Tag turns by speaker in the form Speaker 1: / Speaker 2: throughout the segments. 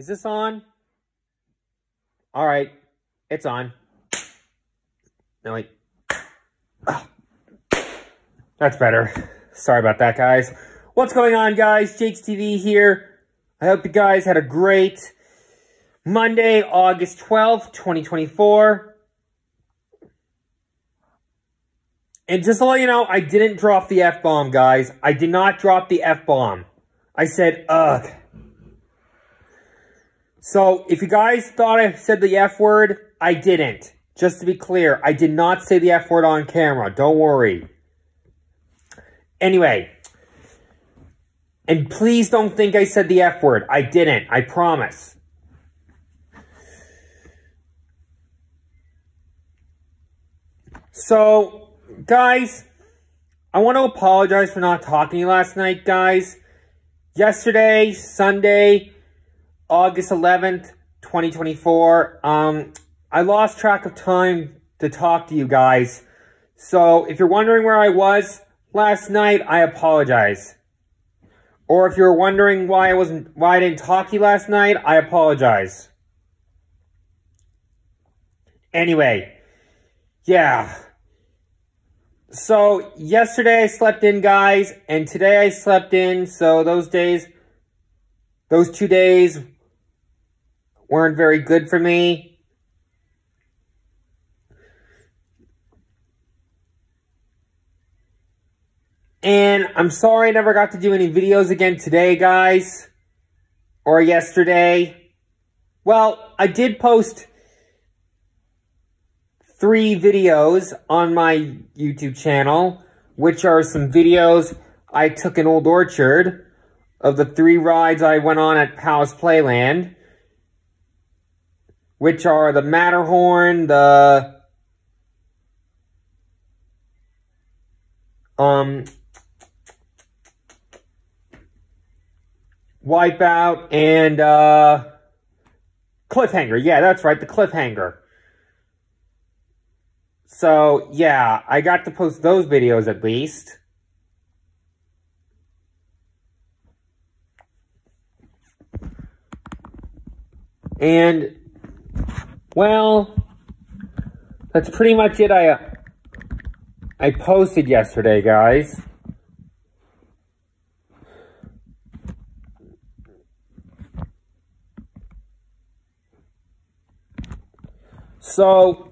Speaker 1: Is this on? All right, it's on. No, wait. That's better. Sorry about that, guys. What's going on, guys? Jayke's TV here. I hope you guys had a great Monday, August 12th, 2024. And just to let you know, I didn't drop the F-bomb, guys. I did not drop the F-bomb. I said, ugh. So, if you guys thought I said the F word, I didn't. Just to be clear, I did not say the F word on camera. Don't worry. Anyway. And please don't think I said the F word. I didn't. I promise. So, guys, I want to apologize for not talking last night, guys. Yesterday, Sunday, August 11th, 2024, um, I lost track of time to talk to you guys. So, if you're wondering where I was last night, I apologize. Or if you're wondering why I wasn't, why I didn't talk to you last night, I apologize. Anyway, yeah. So, yesterday I slept in, guys, and today I slept in, so those days, those two days weren't very good for me. And I'm sorry I never got to do any videos again today, guys. Or yesterday. Well, I did post three videos on my YouTube channel, which are some videos I took in Old Orchard of the three rides I went on at Palace Playland, which are the Matterhorn, the um Wipeout and uh Cliffhanger. Yeah, that's right, the Cliffhanger. So, yeah, I got to post those videos at least. And, well, that's pretty much it I, uh, I posted yesterday, guys. So,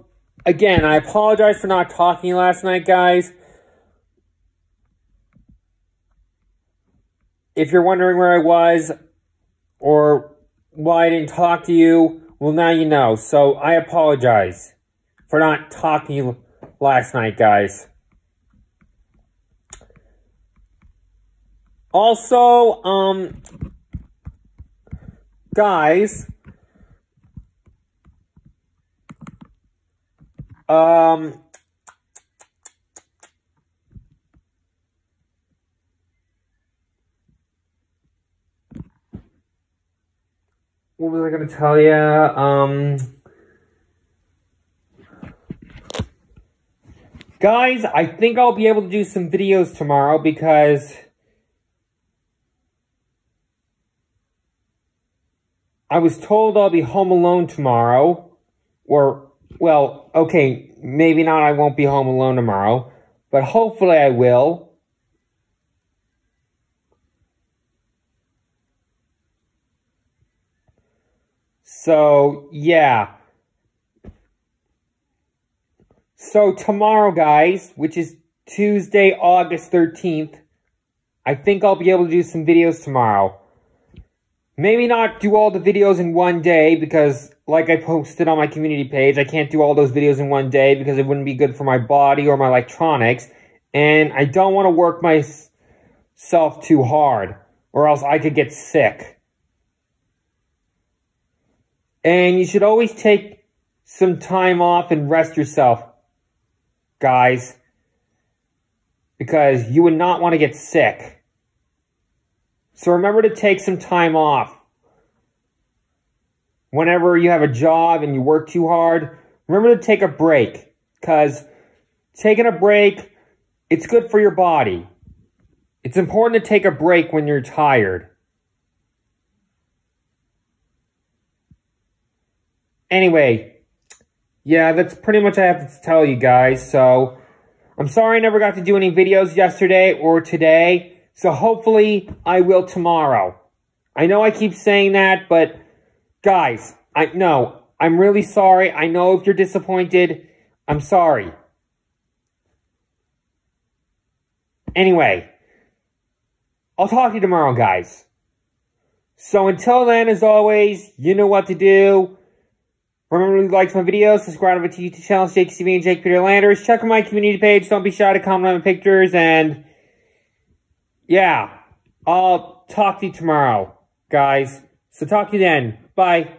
Speaker 1: Again, I apologize for not talking last night, guys. If you're wondering where I was or why I didn't talk to you, well, now you know. So I apologize for not talking last night, guys. Also, um, guys, Um, what was I going to tell you? Um, guys, I think I'll be able to do some videos tomorrow because I was told I'll be home alone tomorrow, or well, okay, maybe not I won't be home alone tomorrow, but hopefully I will. So, yeah. So tomorrow, guys, which is Tuesday, August 13th, I think I'll be able to do some videos tomorrow. Maybe not do all the videos in one day because like I posted on my community page, I can't do all those videos in one day because it wouldn't be good for my body or my electronics. And I don't want to work myself too hard or else I could get sick. And you should always take some time off and rest yourself, guys. Because you would not want to get sick. So remember to take some time off whenever you have a job and you work too hard, remember to take a break because taking a break, it's good for your body. It's important to take a break when you're tired. Anyway, yeah, that's pretty much I have to tell you guys. So, I'm sorry I never got to do any videos yesterday or today. So, hopefully, I will tomorrow. I know I keep saying that, but guys, I no, I'm really sorry. I know if you're disappointed, I'm sorry. Anyway, I'll talk to you tomorrow, guys. So until then, as always, you know what to do. Remember to like my videos, subscribe to my YouTube channel, Jayke TV and Jayke Peter Landers. Check out my community page. Don't be shy to comment on my pictures. And yeah, I'll talk to you tomorrow, guys. So talk to you then. Bye.